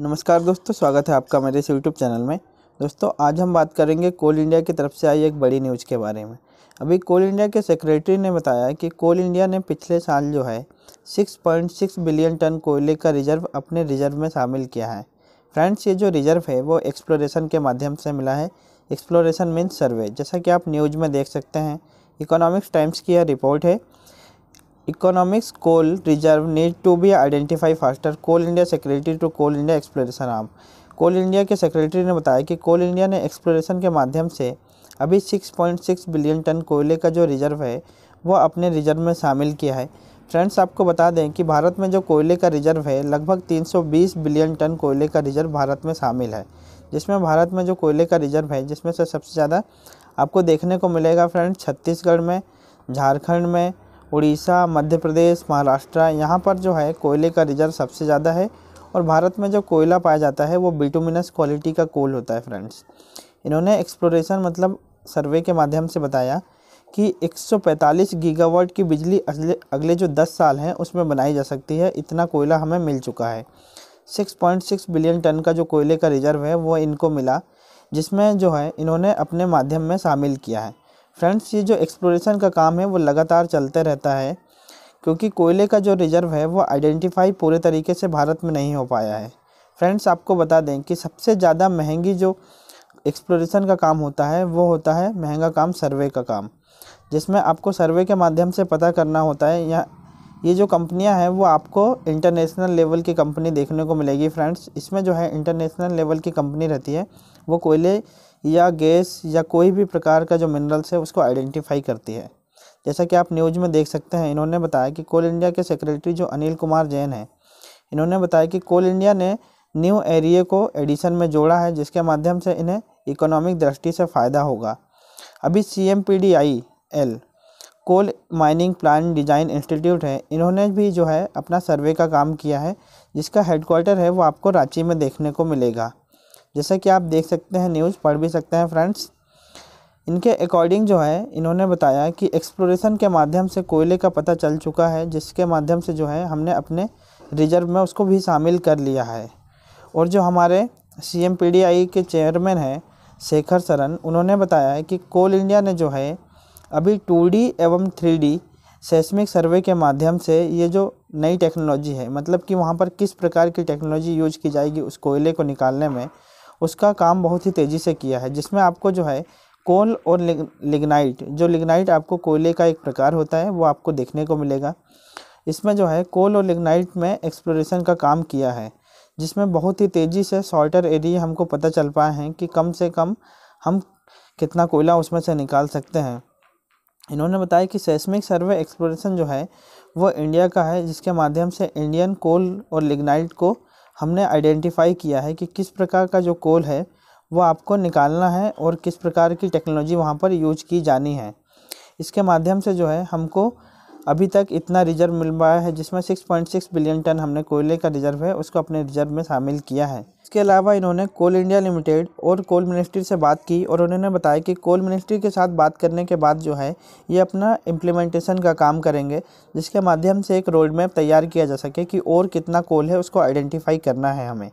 नमस्कार दोस्तों, स्वागत है आपका मेरे इस यूट्यूब चैनल में। दोस्तों, आज हम बात करेंगे कोल इंडिया की तरफ़ से आई एक बड़ी न्यूज़ के बारे में। अभी कोल इंडिया के सेक्रेटरी ने बताया कि कोल इंडिया ने पिछले साल जो है 6.6 बिलियन टन कोयले का रिज़र्व अपने रिज़र्व में शामिल किया है। फ्रेंड्स, ये जो रिज़र्व है, वो एक्सप्लोरेशन के माध्यम से मिला है। एक्सप्लोरेशन मीन्स सर्वे जैसा कि आप न्यूज़ में देख सकते हैं। इकोनॉमिक्स टाइम्स की यह रिपोर्ट है। Economics coal reserve need to be identify faster coal India secretary to coal India exploration arm coal India के सेक्रेटरी ने बताया कि कोल इंडिया ने एक्सप्लोरेशन के माध्यम से अभी 6.6 बिलियन टन कोयले का जो रिज़र्व है, वो अपने रिज़र्व में शामिल किया है। फ्रेंड्स आपको बता दें कि भारत में जो कोयले का रिज़र्व है, लगभग 320 बिलियन टन कोयले का रिज़र्व भारत में शामिल है। जिसमें भारत में जो कोयले का रिज़र्व है, जिसमें से सबसे ज़्यादा आपको देखने को मिलेगा फ्रेंड्स छत्तीसगढ़ में, झारखंड में उड़ीसा, मध्य प्रदेश, महाराष्ट्र, यहाँ पर जो है कोयले का रिज़र्व सबसे ज़्यादा है और भारत में जो कोयला पाया जाता है वो बिटुमिनस क्वालिटी का कोल होता है फ्रेंड्स। इन्होंने एक्सप्लोरेशन मतलब सर्वे के माध्यम से बताया कि 145 गीगावाट की बिजली अगले अगले जो 10 साल हैं उसमें बनाई जा सकती है, इतना कोयला हमें मिल चुका है। 6.6 बिलियन टन का जो कोयले का रिज़र्व है वो इनको मिला, जिसमें जो है इन्होंने अपने माध्यम में शामिल किया है। फ्रेंड्स ये जो एक्सप्लोरेशन का काम है, वो लगातार चलते रहता है, क्योंकि कोयले का जो रिज़र्व है, वो आइडेंटिफाई पूरे तरीके से भारत में नहीं हो पाया है। फ्रेंड्स आपको बता दें कि सबसे ज़्यादा महँगी जो एक्सप्लोरेशन का काम होता है, वो होता है महँगा काम सर्वे का काम, जिसमें आपको सर्वे के माध्यम से पता करना होता है। या ये जो कंपनियाँ हैं, वो आपको इंटरनेशनल लेवल की कंपनी देखने को मिलेगी फ्रेंड्स इसमें जो है इंटरनेशनल लेवल की कंपनी रहती है, वो कोयले या गैस या कोई भी प्रकार का जो मिनरल्स है, उसको आइडेंटिफाई करती है। जैसा कि आप न्यूज़ में देख सकते हैं, इन्होंने बताया कि कोल इंडिया के सेक्रेटरी जो अनिल कुमार जैन हैं, इन्होंने बताया कि कोल इंडिया ने न्यू एरिए को एडिशन में जोड़ा है, जिसके माध्यम से इन्हें इकोनॉमिक दृष्टि से फ़ायदा होगा। अभी C M P D I L coal mining plan design institute है। इन्होंने भी जो है, अपना सर्वे का काम किया है, जिसका हेडक्वार्टर है, वो आपको रांची में देखने को मिलेगा। जैसा कि आप देख सकते हैं न्यूज़ पढ़ भी सकते हैं फ्रेंड्स इनके अकॉर्डिंग जो है, इन्होंने बताया कि एक्सप्लोरेशन के माध्यम से कोयले का पता चल चुका है, जिसके माध्यम से जो है, हमने अपने रिज़र्व में उसको भी शामिल कर लिया है। और जो हमारे C M P D I के चेयरमैन हैं, शेखर सरन, उन्होंने बताया है कि कोल इंडिया ने जो है, अभी टू डी एवं थ्री डी सेस्मिक सर्वे के माध्यम से ये जो नई टेक्नोलॉजी है मतलब कि वहाँ पर किस प्रकार की टेक्नोलॉजी यूज़ की जाएगी उस कोयले को निकालने में उसका काम बहुत ही तेज़ी से किया है, जिसमें आपको जो है कोल और लिग्नाइट, जो लिग्नाइट आपको कोयले का एक प्रकार होता है, वो आपको देखने को मिलेगा। इसमें जो है कोल और लिग्नाइट में एक्सप्लोरेशन का काम किया है, जिसमें बहुत ही तेज़ी से शॉर्टर एरिया हमको पता चल पाए हैं कि कम से कम हम कितना कोयला उसमें से निकाल सकते हैं। इन्होंने बताया कि सेस्मिक सर्वे एक्सप्लोरेशन जो है, वो इंडिया का है, जिसके माध्यम से इंडियन कोल और लिग्नाइट को हमने आइडेंटिफाई किया है कि किस प्रकार का जो कोल है, वो आपको निकालना है और किस प्रकार की टेक्नोलॉजी वहाँ पर यूज़ की जानी है। इसके माध्यम से जो है, हमको अभी तक इतना रिज़र्व मिल पाया है जिसमें 6.6 बिलियन टन हमने कोयले का रिज़र्व है, उसको अपने रिज़र्व में शामिल किया है। इसके अलावा इन्होंने कोल इंडिया लिमिटेड और कोल मिनिस्ट्री से बात की और उन्होंने बताया कि कोल मिनिस्ट्री के साथ बात करने के बाद जो है, ये अपना इम्प्लीमेंटेशन का काम करेंगे, जिसके माध्यम से एक रोड मैप तैयार किया जा सके कि और कितना कोल है उसको आइडेंटिफाई करना है हमें।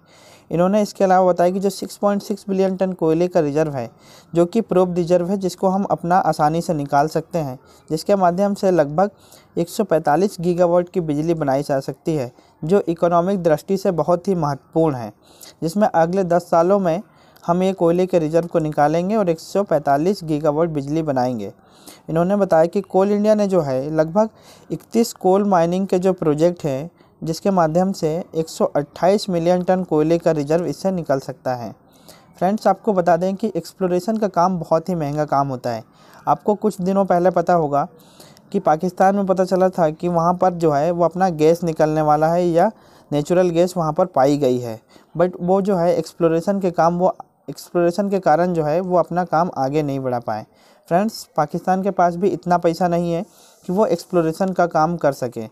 इन्होंने इसके अलावा बताया कि जो 6.6 बिलियन टन कोयले का रिज़र्व है, जो कि प्रोब रिज़र्व है, जिसको हम अपना आसानी से निकाल सकते हैं, जिसके माध्यम से लगभग 145 गीगावाट की बिजली बनाई जा सकती है, जो इकोनॉमिक दृष्टि से बहुत ही महत्वपूर्ण है। जिसमें अगले 10 सालों में हम ये कोयले के रिज़र्व को निकालेंगे और 145 गीगावाट बिजली बनाएँगे। इन्होंने बताया कि कोल इंडिया ने जो है, लगभग 31 कोल माइनिंग के जो प्रोजेक्ट हैं जिसके माध्यम से 128 मिलियन टन कोयले का रिज़र्व इससे निकल सकता है। फ्रेंड्स, आपको बता दें कि एक्सप्लोरेशन का काम बहुत ही महँगा काम होता है। आपको कुछ दिनों पहले पता होगा कि पाकिस्तान में पता चला था कि वहाँ पर जो है वो अपना गैस निकलने वाला है या नेचुरल गैस वहाँ पर पाई गई है। बट वो जो है एक्सप्लोरेशन के काम, वो एक्सप्लोरेशन के कारण जो है वो अपना काम आगे नहीं बढ़ा पाए। फ्रेंड्स, पाकिस्तान के पास भी इतना पैसा नहीं है कि वो एक्सप्लोरेशन का काम कर सके।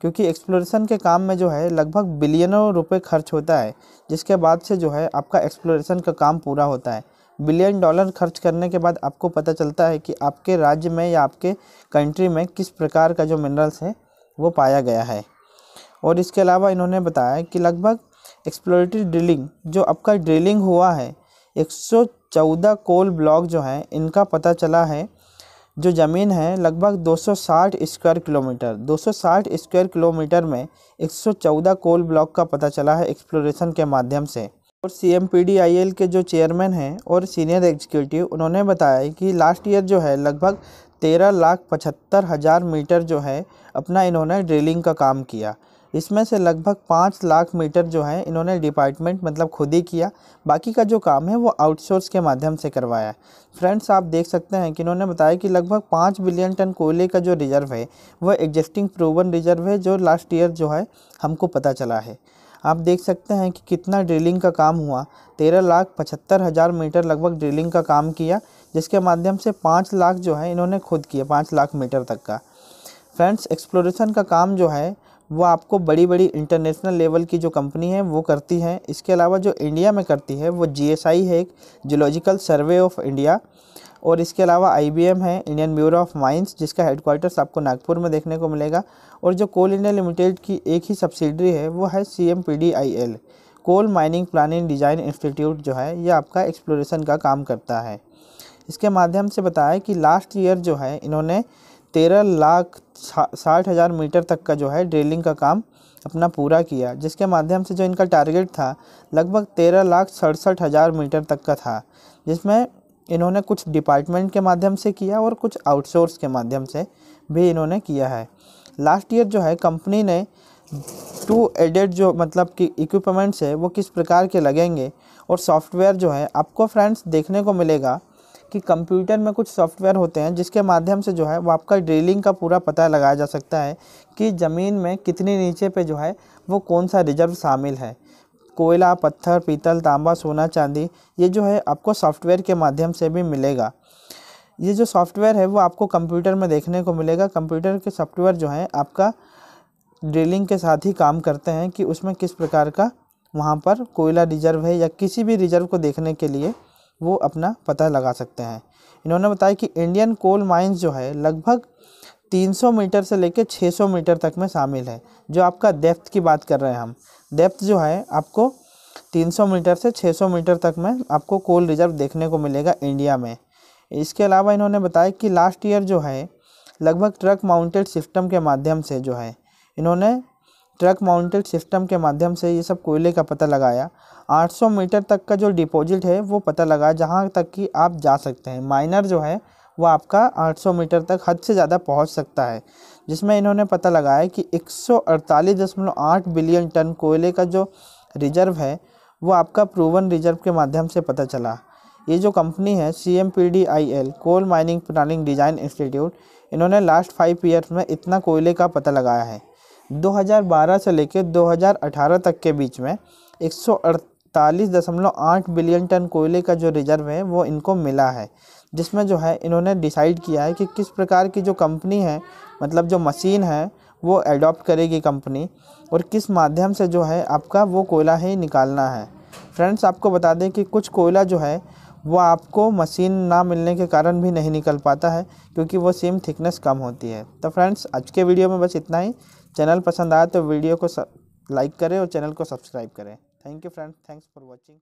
क्योंकि एक्सप्लोरेशन के काम में जो है, लगभग बिलियनों रुपए खर्च होता है, जिसके बाद से जो है, आपका एक्सप्लोरेशन का काम पूरा होता है। बिलियन डॉलर खर्च करने के बाद आपको पता चलता है कि आपके राज्य में या आपके कंट्री में किस प्रकार का जो मिनरल्स है, वो पाया गया है। और इसके अलावा इन्होंने बताया कि लगभग एक्सप्लोरेटरी ड्रिलिंग जो आपका ड्रिलिंग हुआ है 114 कोल ब्लॉक जो हैं, इनका पता चला है जो ज़मीन है, लगभग 260 स्क्वायर किलोमीटर। 260 स्क्वायर किलोमीटर में 114 कोल ब्लॉक का पता चला है एक्सप्लोरेशन के माध्यम से। और सी एम के जो चेयरमैन हैं और सीनियर एग्जीक्यूटिव, उन्होंने बताया कि लास्ट ईयर जो है, लगभग तेरह लाख पचहत्तर हज़ार मीटर जो है, अपना इन्होंने ड्रिलिंग का काम किया। इसमें से लगभग पाँच लाख मीटर जो है, इन्होंने डिपार्टमेंट मतलब खुद ही किया। बाकी का जो काम है, वो आउटसोर्स के माध्यम से करवाया फ्रेंड्स आप देख सकते हैं कि इन्होंने बताया कि लगभग पाँच बिलियन टन कोयले का जो रिज़र्व है वह एग्जिस्टिंग प्रूवन रिज़र्व है, जो लास्ट ईयर जो है, हमको पता चला है। आप देख सकते हैं कि कितना ड्रिलिंग का काम हुआ। तेरह लाख पचहत्तर हज़ार मीटर लगभग ड्रिलिंग का काम किया, जिसके माध्यम से पाँच लाख जो है, इन्होंने खुद किया, पाँच लाख मीटर तक का। फ्रेंड्स एक्सप्लोरेशन का काम जो है वो आपको बड़ी बड़ी इंटरनेशनल लेवल की जो कंपनी है, वो करती है। इसके अलावा जो इंडिया में करती है, वो जी है एक जियोलॉजिकल सर्वे ऑफ़ इंडिया और इसके अलावा आईबीएम है इंडियन ब्यूरो ऑफ़ माइंस जिसका हेडक्वार्टर्स आपको नागपुर में देखने को मिलेगा। और जो कोल इंडिया लिमिटेड की एक ही सब्सिडरी है, वो है C M Coal Mining Planning Design Institute जो है, ये आपका एक्सप्लोरेशन का काम करता है। इसके माध्यम से बताया कि लास्ट ईयर जो है, इन्होंने तेरह लाख साठ हज़ार मीटर तक का जो है ड्रिलिंग का काम अपना पूरा किया, जिसके माध्यम से जो इनका टारगेट था, लगभग तेरह लाख सड़सठ हज़ार मीटर तक का था, जिसमें इन्होंने कुछ डिपार्टमेंट के माध्यम से किया और कुछ आउटसोर्स के माध्यम से भी इन्होंने किया है। लास्ट ईयर जो है कंपनी ने टू एडेड जो मतलब कि इक्विपमेंट्स है, वो किस प्रकार के लगेंगे और सॉफ्टवेयर जो है, आपको फ्रेंड्स देखने को मिलेगा कि कंप्यूटर में कुछ सॉफ्टवेयर होते हैं जिसके माध्यम से जो है वो आपका ड्रिलिंग का पूरा पता लगाया जा सकता है कि ज़मीन में कितनी नीचे पे जो है वो कौन सा रिज़र्व शामिल है। कोयला, पत्थर, पीतल, तांबा, सोना, चांदी, ये जो है आपको सॉफ्टवेयर के माध्यम से भी मिलेगा। ये जो सॉफ्टवेयर है वो आपको कंप्यूटर में देखने को मिलेगा। कंप्यूटर के सॉफ्टवेयर जो है आपका ड्रिलिंग के साथ ही काम करते हैं कि उसमें किस प्रकार का वहाँ पर कोयला रिज़र्व है या किसी भी रिज़र्व को देखने के लिए वो अपना पता लगा सकते हैं। इन्होंने बताया कि इंडियन कोल माइंस जो है, लगभग 300 मीटर से लेकर 600 मीटर तक में शामिल है। जो आपका डेप्थ की बात कर रहे हैं हम, डेप्थ जो है आपको 300 मीटर से 600 मीटर तक में आपको कोल रिज़र्व देखने को मिलेगा इंडिया में। इसके अलावा इन्होंने बताया कि लास्ट ईयर जो है, लगभग ट्रक माउंटेड सिस्टम के माध्यम से जो है, इन्होंने ट्रक माउंटेड सिस्टम के माध्यम से ये सब कोयले का पता लगाया। 800 मीटर तक का जो डिपॉजिट है, वो पता लगा जहाँ तक कि आप जा सकते हैं। माइनर जो है, वो आपका 800 मीटर तक हद से ज़्यादा पहुँच सकता है, जिसमें इन्होंने पता लगाया कि एक बिलियन टन कोयले का जो रिज़र्व है, वो आपका प्रूवन रिज़र्व के माध्यम से पता चला। ये जो कंपनी है, C M P D I L, Coal Mining Planning Design Institute, इन्होंने लास्ट फाइव ईयर्स में इतना कोयले का पता लगाया है। 2012 से लेकर 2018 तक के बीच में एक अड़तालीस दशमलव आठ बिलियन टन कोयले का जो रिज़र्व है, वो इनको मिला है। जिसमें जो है, इन्होंने डिसाइड किया है कि किस प्रकार की जो कंपनी है मतलब जो मशीन है, वो एडॉप्ट करेगी कंपनी और किस माध्यम से जो है, आपका वो कोयला ही निकालना है। फ्रेंड्स, आपको बता दें कि कुछ कोयला जो है, वो आपको मशीन ना मिलने के कारण भी नहीं निकल पाता है, क्योंकि वो सेम थिकनेस कम होती है। तो फ्रेंड्स, आज के वीडियो में बस इतना ही। चैनल पसंद आए तो वीडियो को लाइक करें और चैनल को सब्सक्राइब करें। Thank you friend thanks for watching